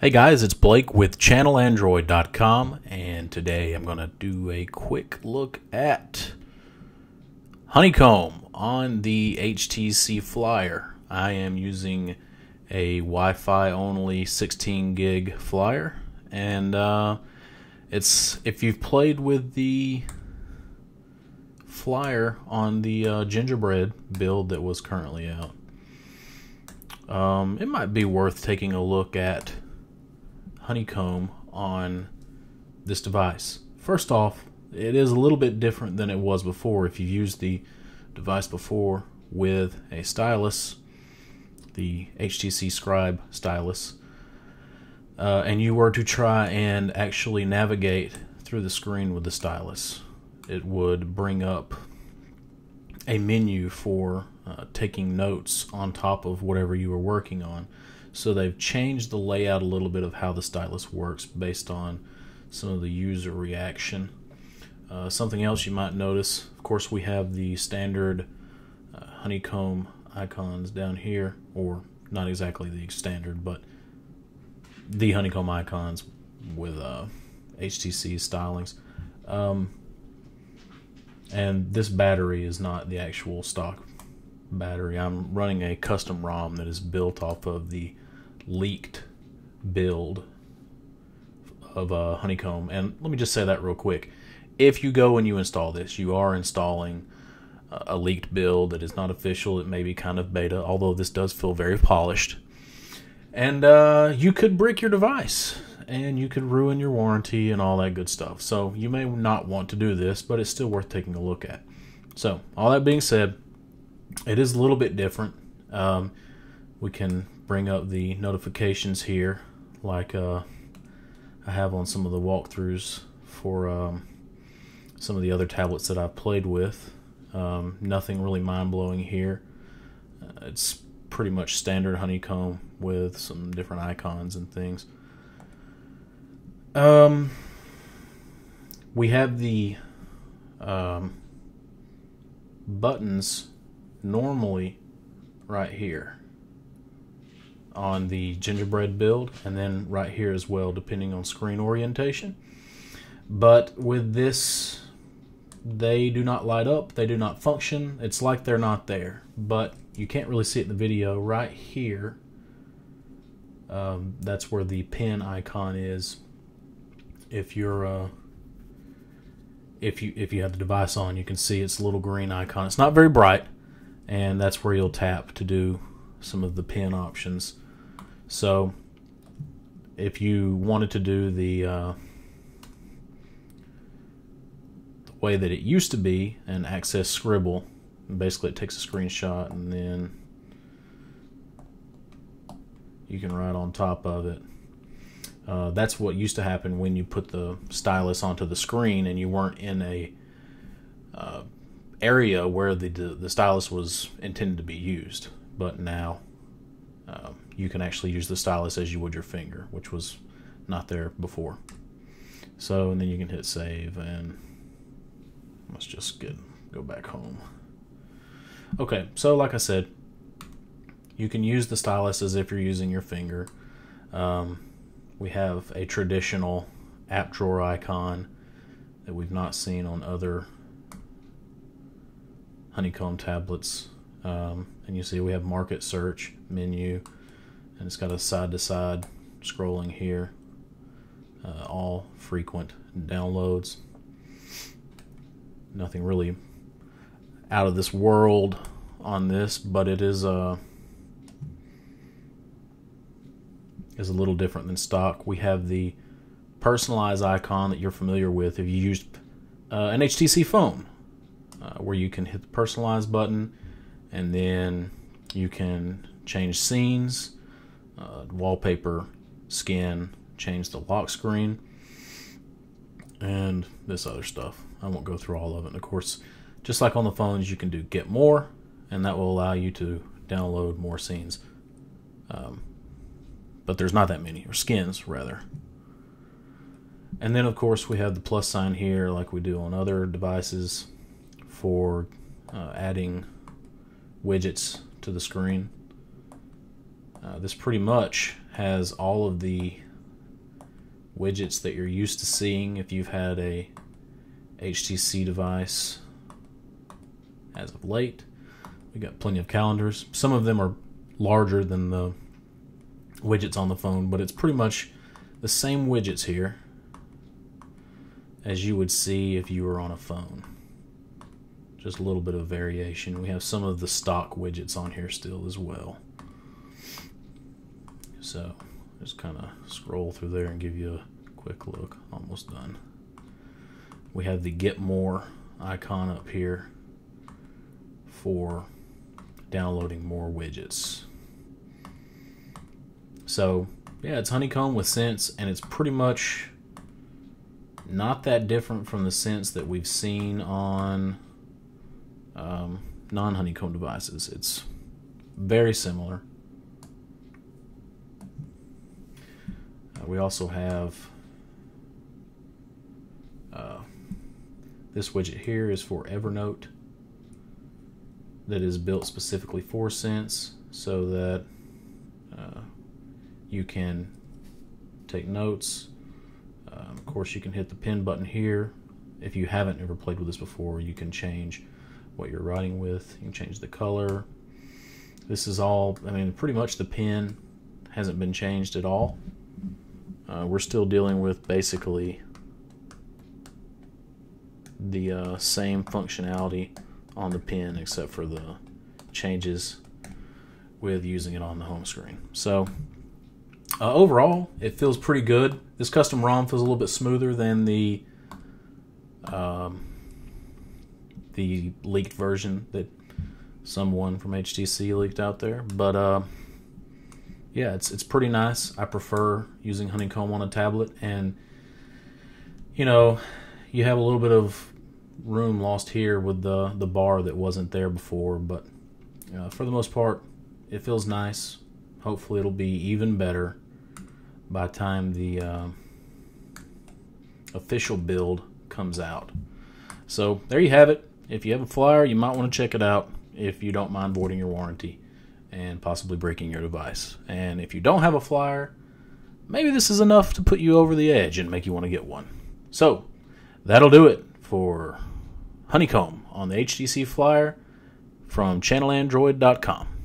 Hey guys, it's Blake with ChannelAndroid.com, and today I'm going to do a quick look at Honeycomb on the HTC Flyer. I am using a Wi-Fi only 16 gig Flyer, and uh, it's if you've played with the Flyer on the uh, Gingerbread build that was currently out, um, it might be worth taking a look at honeycomb on this device. First off, it is a little bit different than it was before. If you've used the device before with a stylus, the HTC Scribe stylus, uh, and you were to try and actually navigate through the screen with the stylus, it would bring up a menu for uh, taking notes on top of whatever you were working on. So they've changed the layout a little bit of how the stylus works based on some of the user reaction. Uh, something else you might notice, of course, we have the standard uh, honeycomb icons down here, or not exactly the standard, but the honeycomb icons with uh, HTC stylings. Um, and this battery is not the actual stock battery. I'm running a custom ROM that is built off of the leaked build of uh, Honeycomb. And let me just say that real quick. If you go and you install this, you are installing a leaked build that is not official. It may be kind of beta, although this does feel very polished. And uh, you could brick your device and you could ruin your warranty and all that good stuff. So you may not want to do this, but it's still worth taking a look at. So, all that being said, it is a little bit different. Um, we can bring up the notifications here, like uh, I have on some of the walkthroughs for um, some of the other tablets that I've played with. Um, nothing really mind blowing here. Uh, it's pretty much standard honeycomb with some different icons and things. Um, we have the um, buttons normally right here on the gingerbread build and then right here as well depending on screen orientation. But with this they do not light up. They do not function. It's like they're not there. But you can't really see it in the video. Right here um, that's where the pen icon is. If you're uh, if you if you have the device on you can see it's a little green icon. It's not very bright and that's where you'll tap to do some of the pen options. So if you wanted to do the, uh, the way that it used to be and access Scribble, basically it takes a screenshot and then you can write on top of it. Uh, that's what used to happen when you put the stylus onto the screen and you weren't in a uh, area where the the stylus was intended to be used, but now um, you can actually use the stylus as you would your finger, which was not there before. So, and then you can hit save, and let's just get go back home. Okay, so like I said, you can use the stylus as if you're using your finger. Um, we have a traditional app drawer icon that we've not seen on other honeycomb tablets. Um, and you see we have market search menu, and it's got a side to side scrolling here. Uh, all frequent downloads. Nothing really out of this world on this, but it is a uh, is a little different than stock. We have the personalized icon that you're familiar with if you used uh, an HTC phone uh, where you can hit the personalize button and then you can change scenes, uh, wallpaper, skin, change the lock screen, and this other stuff. I won't go through all of it. And of course, just like on the phones, you can do get more, and that will allow you to download more scenes. Um, but there's not that many, or skins rather. And then, of course, we have the plus sign here, like we do on other devices for uh, adding widgets to the screen. Uh, this pretty much has all of the widgets that you're used to seeing if you've had a HTC device as of late. We got plenty of calendars. Some of them are larger than the widgets on the phone, but it's pretty much the same widgets here as you would see if you were on a phone. Just a little bit of variation. We have some of the stock widgets on here still as well. So just kind of scroll through there and give you a quick look. Almost done. We have the Get More icon up here for downloading more widgets. So, yeah, it's Honeycomb with Sense, and it's pretty much not that different from the Sense that we've seen on um, non Honeycomb devices. It's very similar. Uh, we also have uh, this widget here is for Evernote that is built specifically for Sense so that uh, you can take notes. Um, of course, you can hit the pin button here. If you haven't ever played with this before, you can change what you're writing with. You can change the color. This is all, I mean, pretty much the pen hasn't been changed at all. Uh, we're still dealing with basically the uh, same functionality on the pen except for the changes with using it on the home screen. So uh, overall, it feels pretty good. This custom ROM feels a little bit smoother than the um, the leaked version that someone from HTC leaked out there. But uh, yeah, it's it's pretty nice. I prefer using Honeycomb on a tablet, and you know, you have a little bit of room lost here with the the bar that wasn't there before, but uh, for the most part, it feels nice. Hopefully, it'll be even better by time the uh, official build comes out. So there you have it. If you have a flyer, you might want to check it out if you don't mind voiding your warranty and possibly breaking your device. And if you don't have a flyer, maybe this is enough to put you over the edge and make you want to get one. So that'll do it for Honeycomb on the HTC Flyer from channelandroid.com.